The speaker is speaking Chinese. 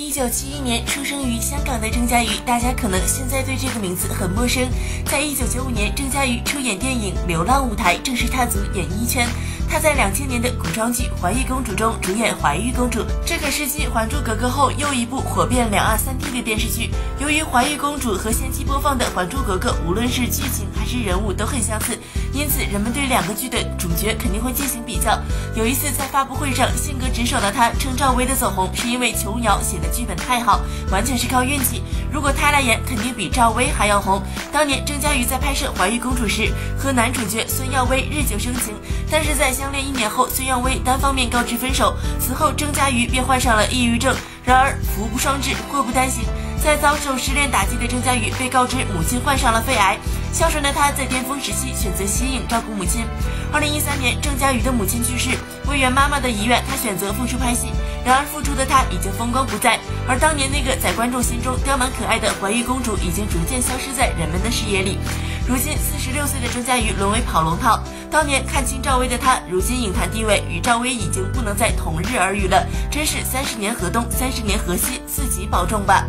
一九七一年出生于香港的郑嘉颖，大家可能现在对这个名字很陌生。在一九九五年，郑嘉颖出演电影《流浪舞台》，正式踏足演艺圈。她在两千年的古装剧《怀玉公主》中主演怀玉公主，这可是继《还珠格格》后又一部火遍两岸三地的电视剧。由于怀玉公主和先期播放的《还珠格格》，无论是剧情还是人物都很相似，因此人们对两个剧的主角肯定会进行比较。有一次在发布会上，性格直爽的他称赵薇的走红是因为琼瑶写的剧本太好，完全是靠运气。如果他来演，肯定比赵薇还要红。当年郑嘉瑜在拍摄《怀玉公主》时，和男主角孙耀威日久生情，但是在相恋一年后，孙耀威单方面告知分手。此后，郑嘉瑜便患上了抑郁症。然而福不双至，祸不单行，在遭受失恋打击的郑嘉瑜被告知母亲患上了肺癌。孝顺的她在巅峰时期选择息影照顾母亲。二零一三年，郑嘉瑜的母亲去世，为圆妈妈的遗愿，她选择复出拍戏。然而复出的她已经风光不再，而当年那个在观众心中刁蛮可爱的怀玉公主，已经逐渐消失在人们的视野里。如今四十六岁的郑嘉瑜沦为跑龙套，当年看清赵薇的她，如今影坛地位与赵薇已经不能再同日而语了。真是三十年河东，三十年河西，自己保重吧。